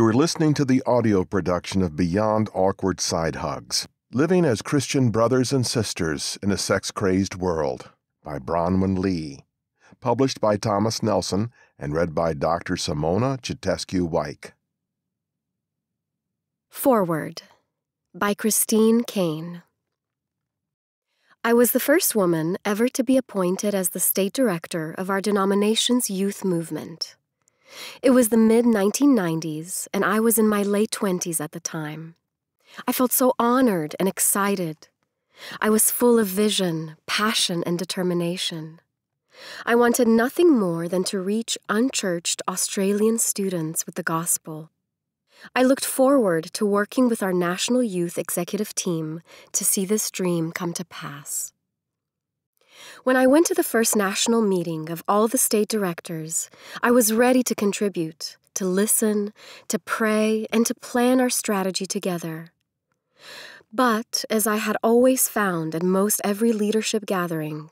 You are listening to the audio production of Beyond Awkward Side Hugs Living as Christian Brothers and Sisters in a Sex Crazed World by Bronwyn Lea. Published by Thomas Nelson and read by Dr. Simona Chitescu Weik. Foreword by Christine Caine. I was the first woman ever to be appointed as the state director of our denomination's youth movement. It was the mid 1990s, and I was in my late 20s at the time. I felt so honored and excited. I was full of vision, passion, and determination. I wanted nothing more than to reach unchurched Australian students with the gospel. I looked forward to working with our National Youth Executive Team to see this dream come to pass. When I went to the first national meeting of all the state directors, I was ready to contribute, to listen, to pray, and to plan our strategy together. But, as I had always found at most every leadership gathering,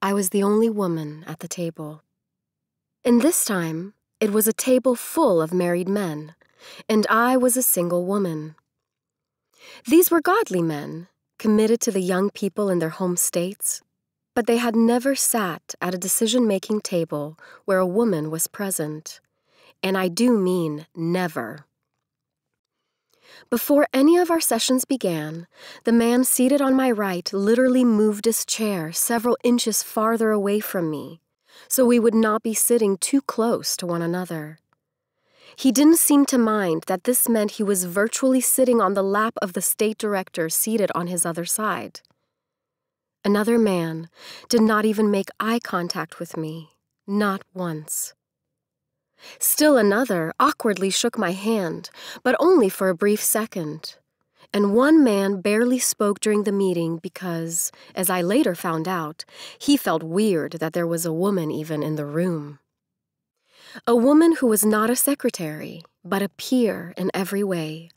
I was the only woman at the table. And this time, it was a table full of married men, and I was a single woman. These were godly men, committed to the young people in their home states, but they had never sat at a decision making table where a woman was present. And I do mean never. Before any of our sessions began, the man seated on my right literally moved his chair several inches farther away from me, so we would not be sitting too close to one another. He didn't seem to mind that this meant he was virtually sitting on the lap of the state director seated on his other side. Another man did not even make eye contact with me, not once. Still another awkwardly shook my hand, but only for a brief second. And one man barely spoke during the meeting because, as I later found out, he felt weird that there was a woman even in the room. A woman who was not a secretary, but a peer in every way.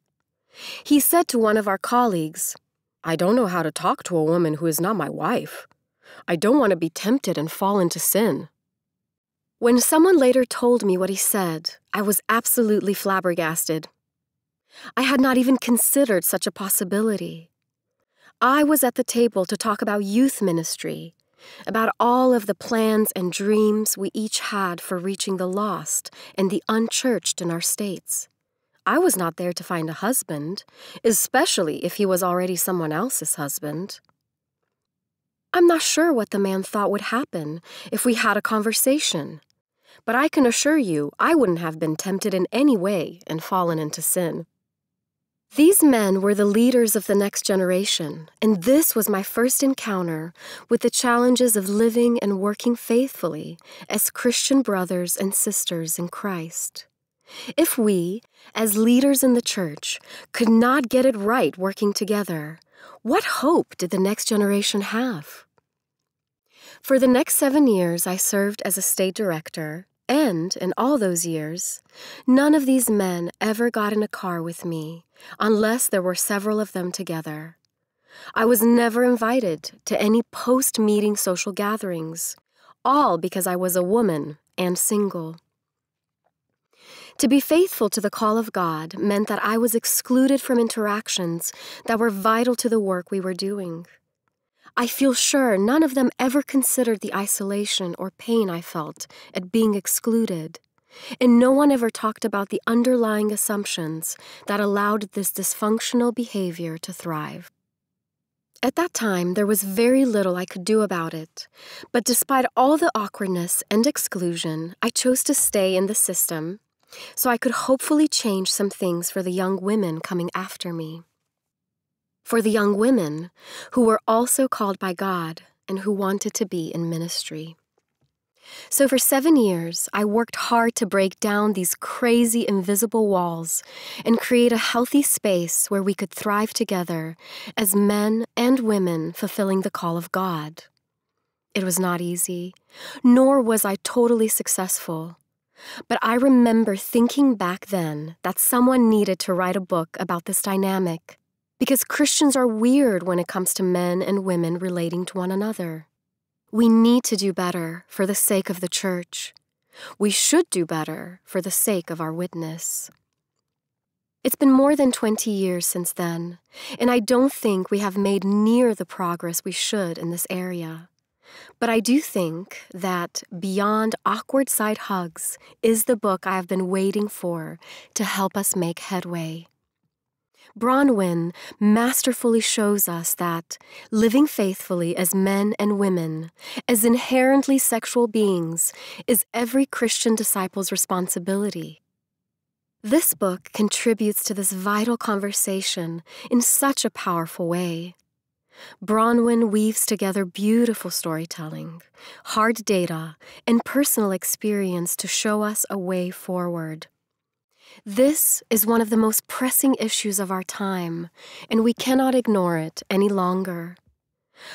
He said to one of our colleagues, I don't know how to talk to a woman who is not my wife. I don't want to be tempted and fall into sin. When someone later told me what he said, I was absolutely flabbergasted. I had not even considered such a possibility. I was at the table to talk about youth ministry, about all of the plans and dreams we each had for reaching the lost and the unchurched in our states. I was not there to find a husband, especially if he was already someone else's husband. I'm not sure what the man thought would happen if we had a conversation, but I can assure you I wouldn't have been tempted in any way and fallen into sin. These men were the leaders of the next generation, and this was my first encounter with the challenges of living and working faithfully as Christian brothers and sisters in Christ. If we, as leaders in the church, could not get it right working together, what hope did the next generation have? For the next seven years, I served as a state director, and in all those years, none of these men ever got in a car with me unless there were several of them together. I was never invited to any post meeting social gatherings, all because I was a woman and single. To be faithful to the call of God meant that I was excluded from interactions that were vital to the work we were doing. I feel sure none of them ever considered the isolation or pain I felt at being excluded, and no one ever talked about the underlying assumptions that allowed this dysfunctional behavior to thrive. At that time, there was very little I could do about it, but despite all the awkwardness and exclusion, I chose to stay in the system so I could hopefully change some things for the young women coming after me. For the young women who were also called by God and who wanted to be in ministry. So, for seven years, I worked hard to break down these crazy invisible walls and create a healthy space where we could thrive together as men and women fulfilling the call of God. It was not easy, nor was I totally successful. But I remember thinking back then that someone needed to write a book about this dynamic because Christians are weird when it comes to men and women relating to one another. We need to do better for the sake of the church. We should do better for the sake of our witness. It's been more than 20 years since then, and I don't think we have made near the progress we should in this area. But I do think that Beyond Awkward Side Hugs is the book I have been waiting for to help us make headway. Bronwyn masterfully shows us that living faithfully as men and women, as inherently sexual beings, is every Christian disciple's responsibility. This book contributes to this vital conversation in such a powerful way. Bronwyn weaves together beautiful storytelling, hard data, and personal experience to show us a way forward. This is one of the most pressing issues of our time, and we cannot ignore it any longer.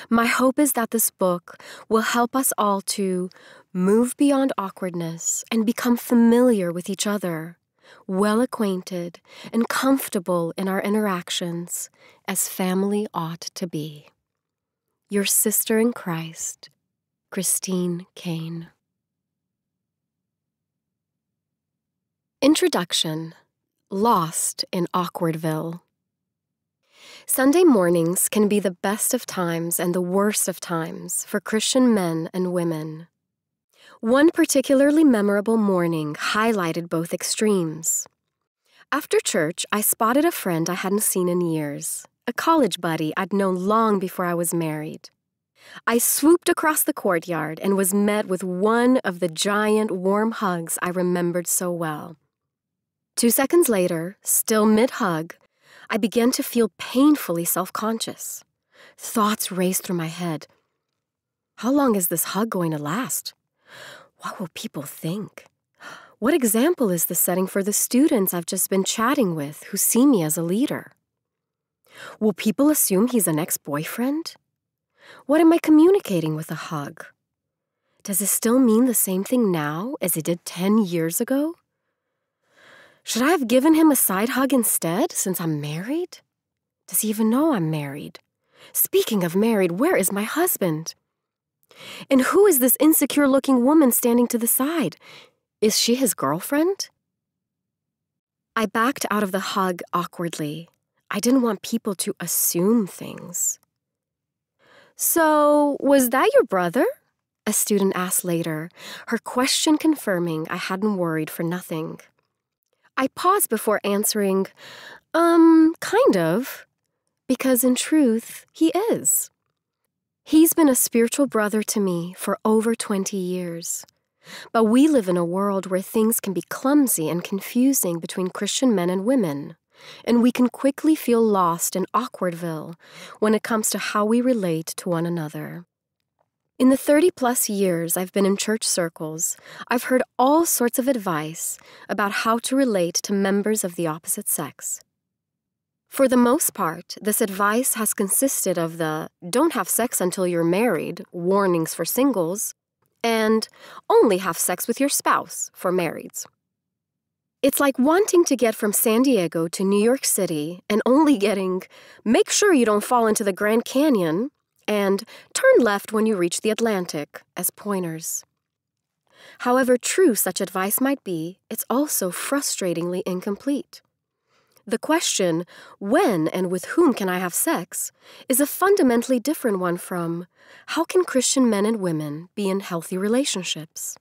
My hope is that this book will help us all to move beyond awkwardness and become familiar with each other, well acquainted and comfortable in our interactions, as family ought to be. Your sister in Christ, Christine Caine. Introduction Lost in Awkwardville. Sunday mornings can be the best of times and the worst of times for Christian men and women. One particularly memorable morning highlighted both extremes. After church, I spotted a friend I hadn't seen in years, a college buddy I'd known long before I was married. I swooped across the courtyard and was met with one of the giant warm hugs I remembered so well. Two seconds later, still mid hug, I began to feel painfully self conscious. Thoughts raced through my head. How long is this hug going to last? What will people think? What example is this setting for the students I've just been chatting with who see me as a leader? Will people assume he's an ex boyfriend? What am I communicating with a hug? Does it still mean the same thing now as it did 10 years ago? Should I have given him a side hug instead, since I'm married? Does he even know I'm married? Speaking of married, where is my husband? And who is this insecure looking woman standing to the side? Is she his girlfriend? I backed out of the hug awkwardly. I didn't want people to assume things. So, was that your brother? A student asked later, her question confirming I hadn't worried for nothing. I paused before answering, um, kind of, because in truth, he is. He's been a spiritual brother to me for over 20 years. But we live in a world where things can be clumsy and confusing between Christian men and women, and we can quickly feel lost in Awkwardville when it comes to how we relate to one another. In the 30 plus years I've been in church circles, I've heard all sorts of advice about how to relate to members of the opposite sex. For the most part, this advice has consisted of the don't have sex until you're married warnings for singles and only have sex with your spouse for marrieds. It's like wanting to get from San Diego to New York City and only getting make sure you don't fall into the Grand Canyon and turn left when you reach the Atlantic as pointers. However true such advice might be, it's also frustratingly incomplete. The question, when and with whom can I have sex, is a fundamentally different one from, how can Christian men and women be in healthy relationships?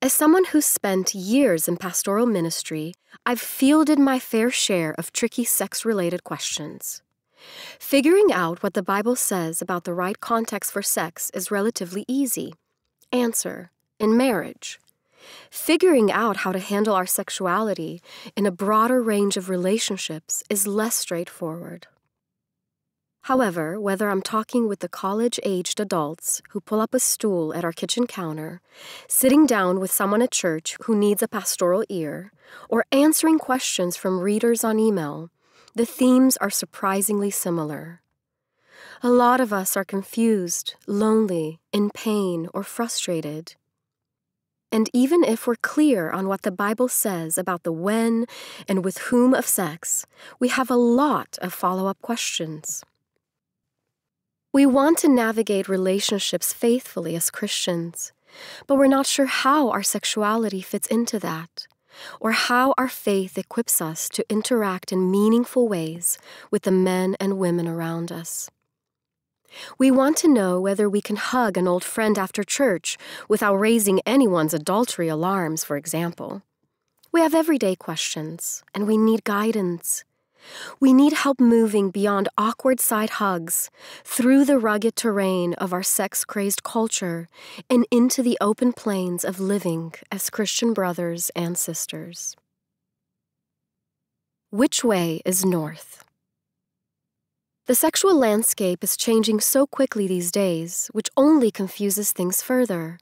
As someone who's spent years in pastoral ministry, I've fielded my fair share of tricky sex related questions. Figuring out what the Bible says about the right context for sex is relatively easy. Answer In marriage. Figuring out how to handle our sexuality in a broader range of relationships is less straightforward. However, whether I'm talking with the college aged adults who pull up a stool at our kitchen counter, sitting down with someone at church who needs a pastoral ear, or answering questions from readers on email, the themes are surprisingly similar. A lot of us are confused, lonely, in pain, or frustrated. And even if we're clear on what the Bible says about the when and with whom of sex, we have a lot of follow up questions. We want to navigate relationships faithfully as Christians, but we're not sure how our sexuality fits into that, or how our faith equips us to interact in meaningful ways with the men and women around us. We want to know whether we can hug an old friend after church without raising anyone's adultery alarms, for example. We have everyday questions, and we need guidance. We need help moving beyond awkward side hugs, through the rugged terrain of our sex crazed culture, and into the open plains of living as Christian brothers and sisters. Which way is north? The sexual landscape is changing so quickly these days, which only confuses things further.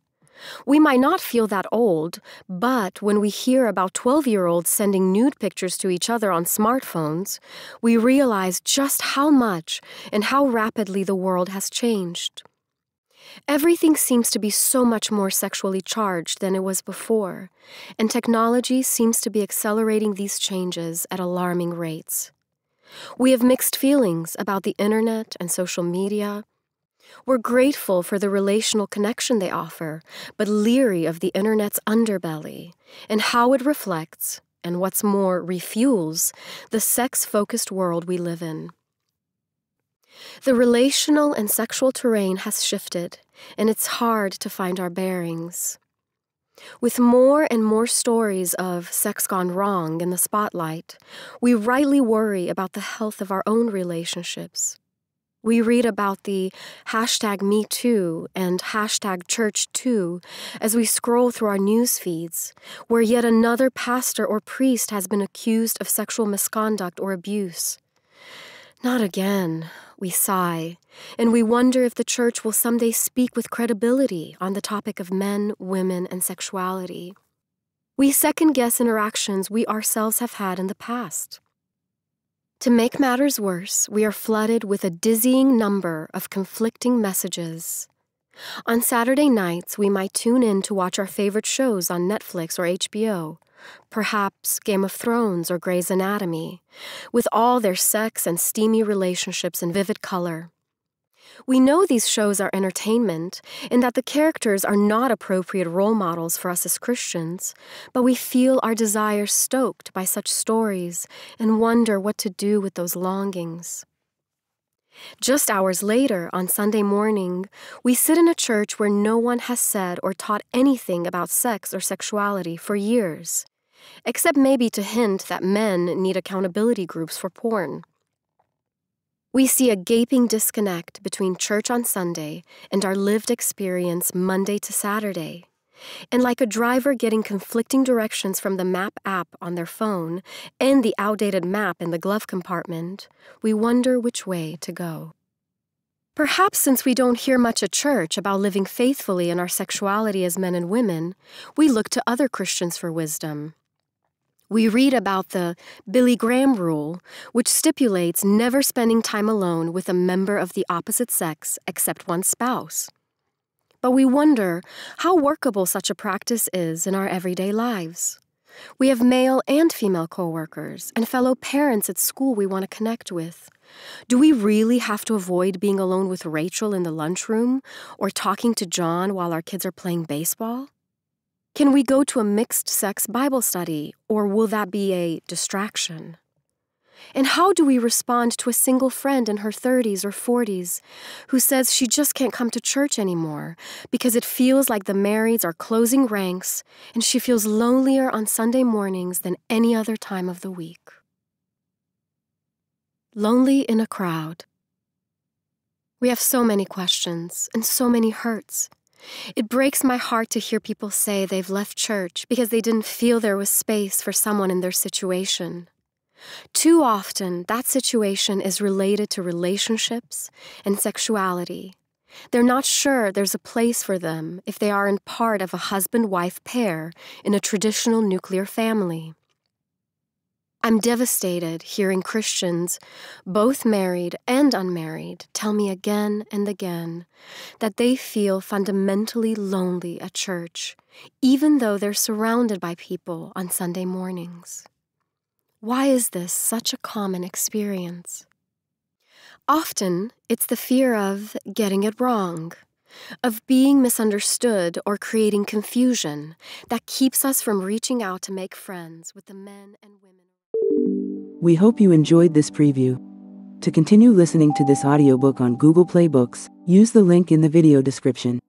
We might not feel that old, but when we hear about 12 year olds sending nude pictures to each other on smartphones, we realize just how much and how rapidly the world has changed. Everything seems to be so much more sexually charged than it was before, and technology seems to be accelerating these changes at alarming rates. We have mixed feelings about the internet and social media we're grateful for the relational connection they offer, but leery of the internet's underbelly and how it reflects, and what's more, refuels, the sex focused world we live in. The relational and sexual terrain has shifted, and it's hard to find our bearings. With more and more stories of sex gone wrong in the spotlight, we rightly worry about the health of our own relationships. We read about the hashtag MeToo and hashtag ChurchToo as we scroll through our news feeds, where yet another pastor or priest has been accused of sexual misconduct or abuse. Not again, we sigh, and we wonder if the church will someday speak with credibility on the topic of men, women, and sexuality. We second guess interactions we ourselves have had in the past. To make matters worse, we are flooded with a dizzying number of conflicting messages. On Saturday nights, we might tune in to watch our favorite shows on Netflix or HBO, perhaps Game of Thrones or Grey's Anatomy, with all their sex and steamy relationships in vivid color. We know these shows are entertainment and that the characters are not appropriate role models for us as Christians, but we feel our desires stoked by such stories and wonder what to do with those longings. Just hours later, on Sunday morning, we sit in a church where no one has said or taught anything about sex or sexuality for years, except maybe to hint that men need accountability groups for porn. We see a gaping disconnect between church on Sunday and our lived experience Monday to Saturday. And like a driver getting conflicting directions from the map app on their phone and the outdated map in the glove compartment, we wonder which way to go. Perhaps since we don't hear much at church about living faithfully in our sexuality as men and women, we look to other Christians for wisdom. We read about the Billy Graham rule, which stipulates never spending time alone with a member of the opposite sex except one spouse. But we wonder how workable such a practice is in our everyday lives. We have male and female coworkers and fellow parents at school we want to connect with. Do we really have to avoid being alone with Rachel in the lunchroom or talking to John while our kids are playing baseball? Can we go to a mixed sex Bible study, or will that be a distraction? And how do we respond to a single friend in her 30s or 40s who says she just can't come to church anymore because it feels like the marrieds are closing ranks and she feels lonelier on Sunday mornings than any other time of the week? Lonely in a crowd. We have so many questions and so many hurts. It breaks my heart to hear people say they've left church because they didn't feel there was space for someone in their situation. Too often, that situation is related to relationships and sexuality. They're not sure there's a place for them if they aren't part of a husband wife pair in a traditional nuclear family. I'm devastated hearing Christians, both married and unmarried, tell me again and again that they feel fundamentally lonely at church, even though they're surrounded by people on Sunday mornings. Why is this such a common experience? Often, it's the fear of getting it wrong, of being misunderstood or creating confusion that keeps us from reaching out to make friends with the men and women. We hope you enjoyed this preview. To continue listening to this audiobook on Google Play Books, use the link in the video description.